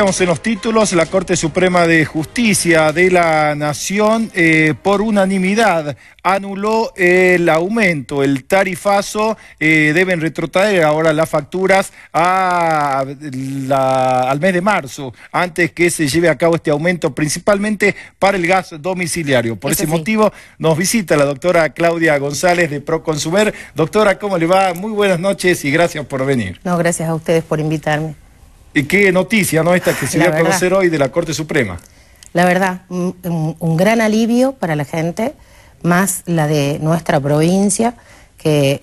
en los títulos, la Corte Suprema de Justicia de la Nación, eh, por unanimidad, anuló el aumento, el tarifazo. Eh, deben retrotraer ahora las facturas a al mes de marzo, antes que se lleve a cabo este aumento, principalmente para el gas domiciliario. Por ese motivo, nos visita la doctora Claudia González de Proconsumer. Doctora, ¿cómo le va? Muy buenas noches y gracias por venir. No, gracias a ustedes por invitarme. Y qué noticia, ¿no? Esta que se dio a conocer hoy de la Corte Suprema. La verdad, un, gran alivio para la gente, más la de nuestra provincia, que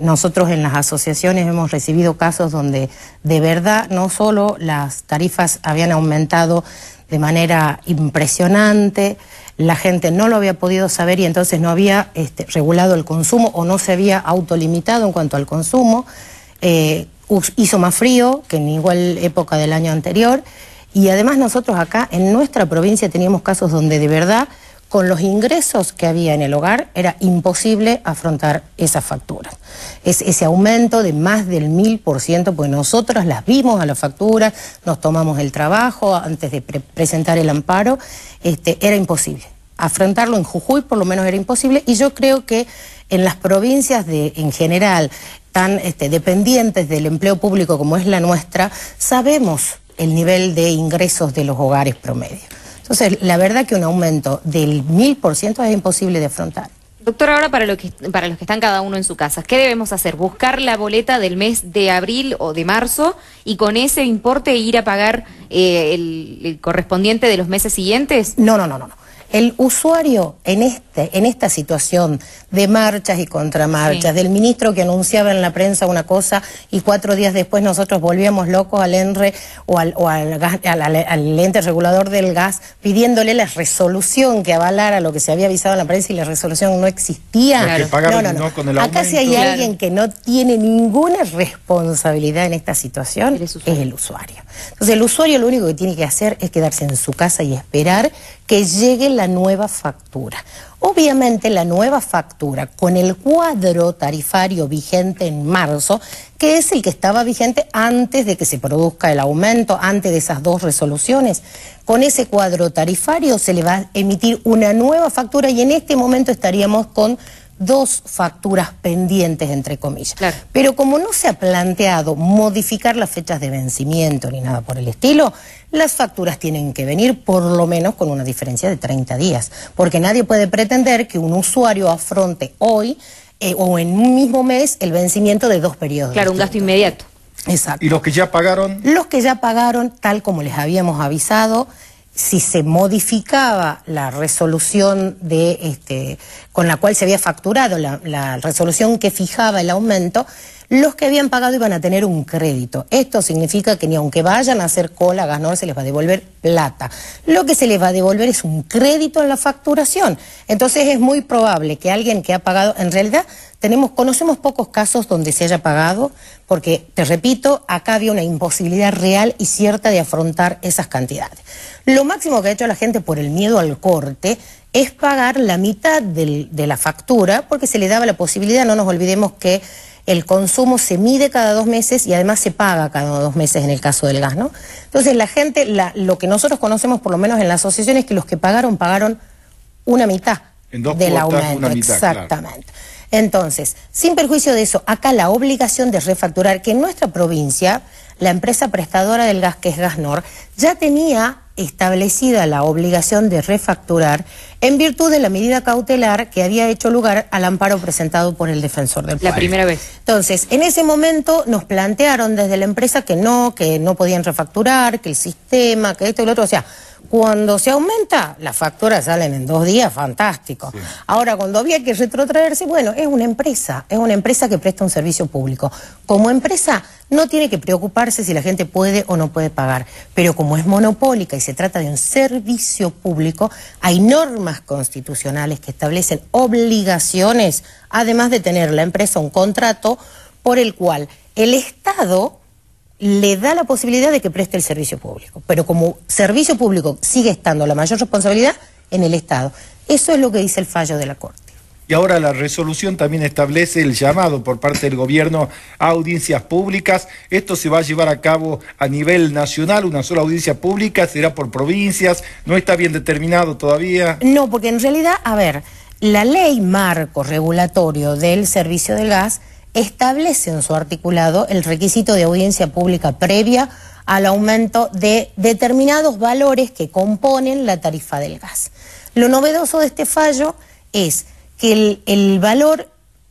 nosotros en las asociaciones hemos recibido casos donde de verdad no solo las tarifas habían aumentado de manera impresionante, la gente no lo había podido saber y entonces no había este, regulado el consumo o no se había autolimitado en cuanto al consumo. Eh, hizo más frío que en igual época del año anterior y además nosotros acá en nuestra provincia teníamos casos donde de verdad con los ingresos que había en el hogar era imposible afrontar esas facturas. Es, ese aumento de más del mil por ciento, pues nosotros las vimos a las facturas, nos tomamos el trabajo antes de presentar el amparo, este, era imposible. Afrontarlo en Jujuy por lo menos era imposible y yo creo que en las provincias de, en general tan este, dependientes del empleo público como es la nuestra, sabemos el nivel de ingresos de los hogares promedio. Entonces, la verdad que un aumento del mil por ciento es imposible de afrontar. Doctor, ahora para, lo que, para los que están cada uno en su casa, ¿qué debemos hacer? ¿Buscar la boleta del mes de abril o de marzo y con ese importe ir a pagar eh, el, el correspondiente de los meses siguientes? No, no, no, no. El usuario en, este, en esta situación de marchas y contramarchas, del ministro que anunciaba en la prensa una cosa y cuatro días después nosotros volvíamos locos al ENRE o al, al, ente regulador del gas pidiéndole la resolución que avalara lo que se había avisado en la prensa y la resolución no existía. no, no, no. Acá si hay alguien que no tiene ninguna responsabilidad en esta situación es el usuario. Entonces el usuario lo único que tiene que hacer es quedarse en su casa y esperar que llegue la nueva factura. Obviamente la nueva factura con el cuadro tarifario vigente en marzo, que es el que estaba vigente antes de que se produzca el aumento, antes de esas dos resoluciones, con ese cuadro tarifario se le va a emitir una nueva factura y en este momento estaríamos con dos facturas pendientes, entre comillas. Pero como no se ha planteado modificar las fechas de vencimiento ni nada por el estilo, las facturas tienen que venir por lo menos con una diferencia de 30 días, porque nadie puede pretender que un usuario afronte hoy eh, o en un mismo mes el vencimiento de dos periodos. Claro, un gasto inmediato. Exacto. ¿Y los que ya pagaron? Los que ya pagaron, tal como les habíamos avisado, si se modificaba la resolución de este, con la cual se había facturado, la, la resolución que fijaba el aumento, los que habían pagado iban a tener un crédito. Esto significa que ni aunque vayan a hacer cola, Gasnor se les va a devolver plata. Lo que se les va a devolver es un crédito en la facturación. Entonces es muy probable que alguien que ha pagado, en realidad tenemos, conocemos pocos casos donde se haya pagado, porque, te repito, acá había una imposibilidad real y cierta de afrontar esas cantidades. Lo máximo que ha hecho la gente por el miedo al corte es pagar la mitad de la factura, porque se le daba la posibilidad, no nos olvidemos que el consumo se mide cada dos meses y además se paga cada dos meses en el caso del gas, ¿no? Entonces la gente, lo que nosotros conocemos por lo menos en la asociación es que los que pagaron, pagaron una mitad del aumento. Exactamente. Entonces, sin perjuicio de eso, acá la obligación de refacturar, que en nuestra provincia, la empresa prestadora del gas, que es Gasnor, ya tenía establecida la obligación de refacturar en virtud de la medida cautelar que había hecho lugar al amparo presentado por el defensor del pueblo. La primera vez. Entonces, en ese momento nos plantearon desde la empresa que no, que no podían refacturar, que el sistema, que esto y lo otro, o sea, cuando se aumenta, las facturas salen en dos días, fantástico. Ahora, cuando había que retrotraerse, bueno, es una empresa, es una empresa que presta un servicio público. Como empresa, no tiene que preocuparse si la gente puede o no puede pagar, pero como es monopólica y se trata de un servicio público, hay normas constitucionales que establecen obligaciones, además de tener la empresa un contrato por el cual el Estado le da la posibilidad de que preste el servicio público. Pero como servicio público sigue estando la mayor responsabilidad en el Estado. Eso es lo que dice el fallo de la Corte. Y ahora la resolución también establece el llamado por parte del gobierno a audiencias públicas. Esto se va a llevar a cabo a nivel nacional, una sola audiencia pública, será por provincias, no está bien determinado todavía. No, porque en realidad, a ver, la ley marco regulatorio del servicio del gas establece en su articulado el requisito de audiencia pública previa al aumento de determinados valores que componen la tarifa del gas. Lo novedoso de este fallo es que el, valor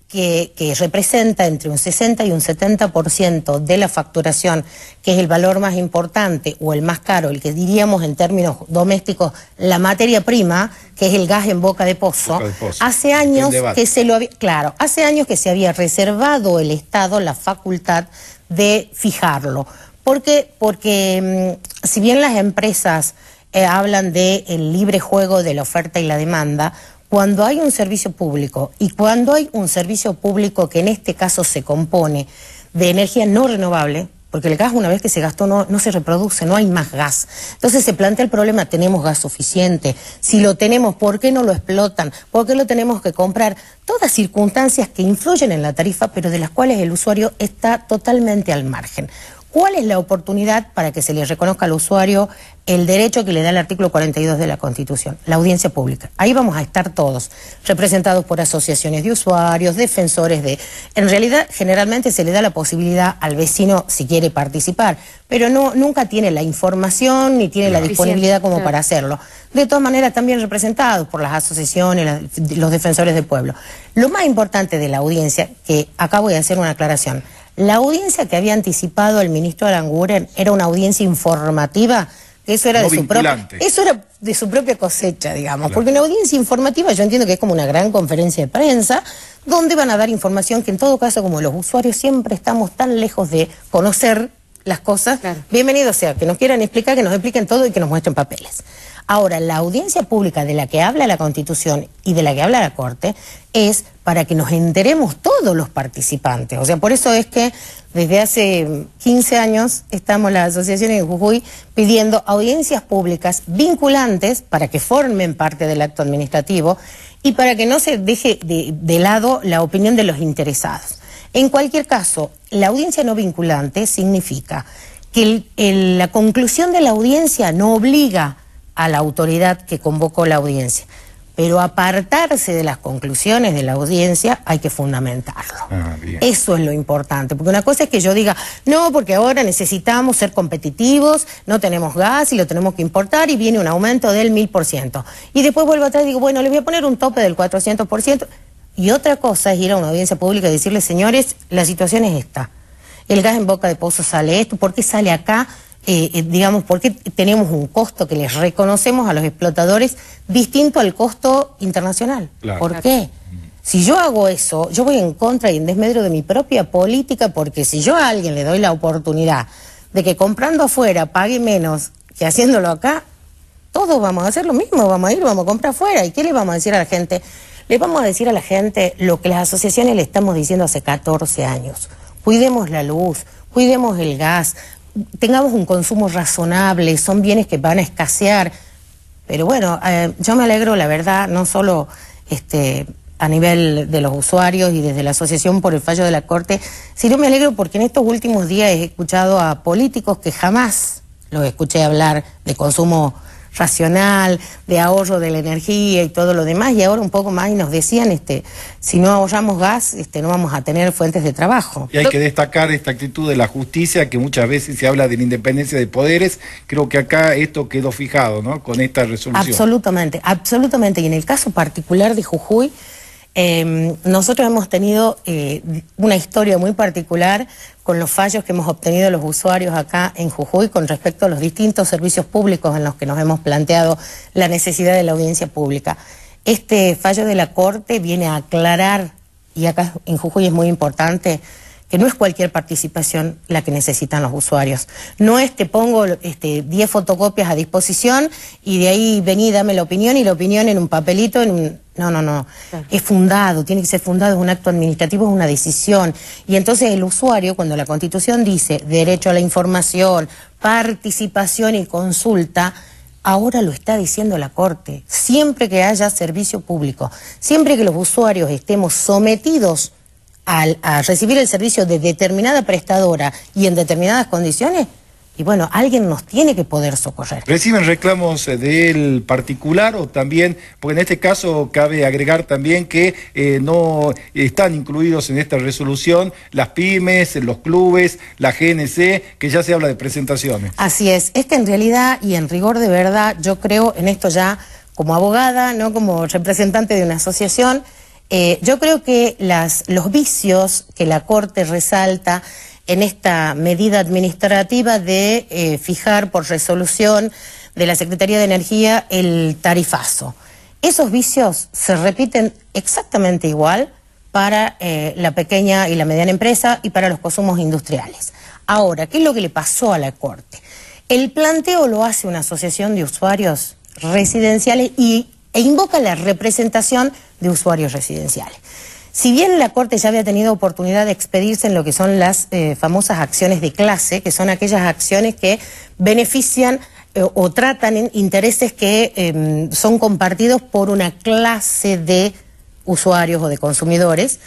que, representa entre un 60 y un 70% de la facturación, que es el valor más importante o el más caro, el que diríamos en términos domésticos la materia prima, que es el gas en boca de pozo, hace años que se lo había, claro, hace años que se había reservado el Estado la facultad de fijarlo. ¿Por qué? Porque mm, si bien las empresas eh, hablan del el libre juego de la oferta y la demanda, cuando hay un servicio público y cuando hay un servicio público que en este caso se compone de energía no renovable, porque el gas una vez que se gastó no, no, se reproduce, no hay más gas. Entonces se plantea el problema, tenemos gas suficiente, si lo tenemos, ¿por qué no lo explotan? ¿Por qué lo tenemos que comprar? Todas circunstancias que influyen en la tarifa, pero de las cuales el usuario está totalmente al margen. ¿Cuál es la oportunidad para que se le reconozca al usuario el derecho que le da el artículo 42 de la Constitución? La audiencia pública. Ahí vamos a estar todos, representados por asociaciones de usuarios, defensores de... En realidad, generalmente se le da la posibilidad al vecino si quiere participar, pero no, nunca tiene la información ni tiene la disponibilidad como para hacerlo. De todas maneras, también representados por las asociaciones, los defensores del pueblo. Lo más importante de la audiencia, que acabo de hacer una aclaración, la audiencia que había anticipado el ministro Aranguren era una audiencia informativa, eso era, de su, propia, eso era de su propia cosecha, digamos, porque una audiencia informativa yo entiendo que es como una gran conferencia de prensa, donde van a dar información que en todo caso, como los usuarios siempre estamos tan lejos de conocer las cosas, bienvenido sea, que nos quieran explicar, que nos expliquen todo y que nos muestren papeles. Ahora, la audiencia pública de la que habla la Constitución y de la que habla la Corte es para que nos enteremos todos los participantes. O sea, por eso es que desde hace 15 años estamos las asociaciones de Jujuy pidiendo audiencias públicas vinculantes para que formen parte del acto administrativo y para que no se deje de, lado la opinión de los interesados. En cualquier caso, la audiencia no vinculante significa que la conclusión de la audiencia no obliga a la autoridad que convocó la audiencia. Pero apartarse de las conclusiones de la audiencia hay que fundamentarlo. Ah, Eso es lo importante, porque una cosa es que yo diga, no, porque ahora necesitamos ser competitivos, no tenemos gas y lo tenemos que importar y viene un aumento del mil por ciento. Y después vuelvo atrás y digo, bueno, le voy a poner un tope del 400%. Y otra cosa es ir a una audiencia pública y decirle, señores, la situación es esta. El gas en boca de pozo sale esto, ¿por qué sale acá? Eh, eh, digamos, porque tenemos un costo que les reconocemos a los explotadores distinto al costo internacional. ¿Por qué? Si yo hago eso, yo voy en contra y en desmedro de mi propia política, porque si yo a alguien le doy la oportunidad de que comprando afuera pague menos que haciéndolo acá, todos vamos a hacer lo mismo, vamos a ir, vamos a comprar afuera. ¿Y qué le vamos a decir a la gente? Le vamos a decir a la gente lo que las asociaciones le estamos diciendo hace 14 años. Cuidemos la luz, cuidemos el gas, tengamos un consumo razonable, son bienes que van a escasear. Pero bueno, eh, yo me alegro, la verdad, no solo este, a nivel de los usuarios y desde la asociación por el fallo de la Corte, sino me alegro porque en estos últimos días he escuchado a políticos que jamás los escuché hablar de consumo racional, de ahorro de la energía y todo lo demás, y ahora un poco más y nos decían, este, si no ahorramos gas, este, no vamos a tener fuentes de trabajo. Y hay que destacar esta actitud de la justicia, que muchas veces se habla de la independencia de poderes, creo que acá esto quedó fijado, ¿no? Con esta resolución. Absolutamente, absolutamente, y en el caso particular de Jujuy, Em, nosotros hemos tenido eh, una historia muy particular con los fallos que hemos obtenido los usuarios acá en Jujuy con respecto a los distintos servicios públicos en los que nos hemos planteado la necesidad de la audiencia pública. Este fallo de la Corte viene a aclarar, y acá en Jujuy es muy importante, que no es cualquier participación la que necesitan los usuarios. No es te pongo este, 10 fotocopias a disposición y de ahí vení, dame la opinión y la opinión en un papelito, en un... No, no, no. Es fundado, tiene que ser fundado, es un acto administrativo, es una decisión. Y entonces el usuario, cuando la Constitución dice derecho a la información, participación y consulta, ahora lo está diciendo la Corte. Siempre que haya servicio público, siempre que los usuarios estemos sometidos al, a recibir el servicio de determinada prestadora y en determinadas condiciones, y bueno, alguien nos tiene que poder socorrer. ¿Reciben reclamos eh, del particular o también, porque en este caso cabe agregar también que eh, no están incluidos en esta resolución las pymes, los clubes, la GNC, que ya se habla de presentaciones? Así es, es que en realidad y en rigor de verdad yo creo en esto ya como abogada, no como representante de una asociación, eh, yo creo que los vicios que la Corte resalta en esta medida administrativa de eh, fijar por resolución de la Secretaría de Energía el tarifazo. Esos vicios se repiten exactamente igual para eh, la pequeña y la mediana empresa y para los consumos industriales. Ahora, ¿qué es lo que le pasó a la Corte? El planteo lo hace una asociación de usuarios residenciales y, e invoca la representación de usuarios residenciales. Si bien la Corte ya había tenido oportunidad de expedirse en lo que son las eh, famosas acciones de clase, que son aquellas acciones que benefician eh, o tratan intereses que em, son compartidos por una clase de usuarios o de consumidores,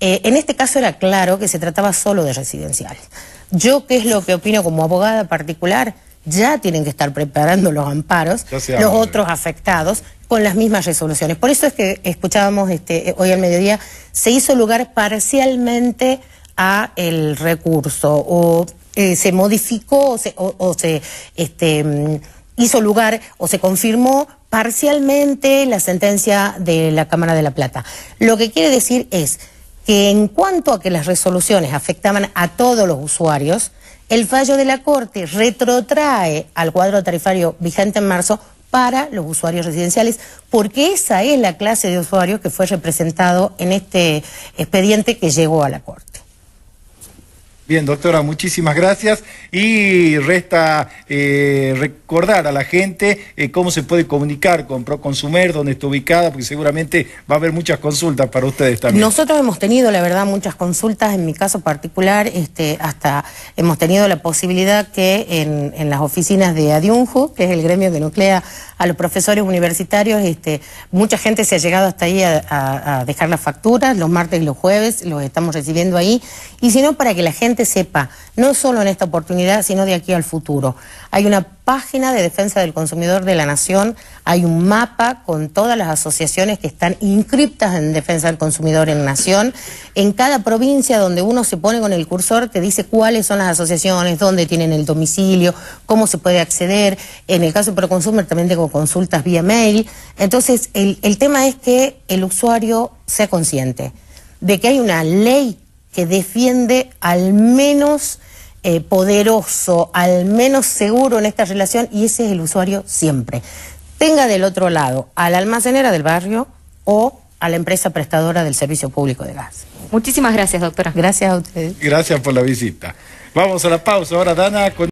eh, en este caso era claro que se trataba solo de residenciales. Yo, ¿qué es lo que opino como abogada particular? Ya tienen que estar preparando los amparos, los otros afectados, con las mismas resoluciones. Por eso es que escuchábamos este, hoy al mediodía, se hizo lugar parcialmente a el recurso o eh, se modificó o se, o, se este, mm, hizo lugar o se confirmó parcialmente la sentencia de la Cámara de la Plata. Lo que quiere decir es que en cuanto a que las resoluciones afectaban a todos los usuarios, el fallo de la Corte retrotrae al cuadro tarifario vigente en marzo para los usuarios residenciales, porque esa es la clase de usuarios que fue representado en este expediente que llegó a la Corte. Bien, doctora, muchísimas gracias. Y resta eh, recordar a la gente eh, cómo se puede comunicar con Proconsumer, dónde está ubicada, porque seguramente va a haber muchas consultas para ustedes también. Nosotros hemos tenido, la verdad, muchas consultas. En mi caso particular, este, hasta hemos tenido la posibilidad que en, las oficinas de Adiunju, que es el gremio que nuclea a los profesores universitarios, este, mucha gente se ha llegado hasta ahí a, a dejar las facturas, los martes y los jueves, los estamos recibiendo ahí, y si no, para que la gente sepa, no solo en esta oportunidad, sino de aquí al futuro. Hay una página de defensa del consumidor de la Nación, hay un mapa con todas las asociaciones que están inscriptas en defensa del consumidor en Nación. En cada provincia donde uno se pone con el cursor te dice cuáles son las asociaciones, dónde tienen el domicilio, cómo se puede acceder. En el caso de Proconsumer también tengo consultas vía mail. Entonces, el, el tema es que el usuario sea consciente de que hay una ley que defiende al menos eh, poderoso, al menos seguro en esta relación, y ese es el usuario siempre. Tenga del otro lado a la almacenera del barrio o a la empresa prestadora del servicio público de gas. Muchísimas gracias, doctora. Gracias a ustedes. Gracias por la visita. Vamos a la pausa ahora, Dana. Con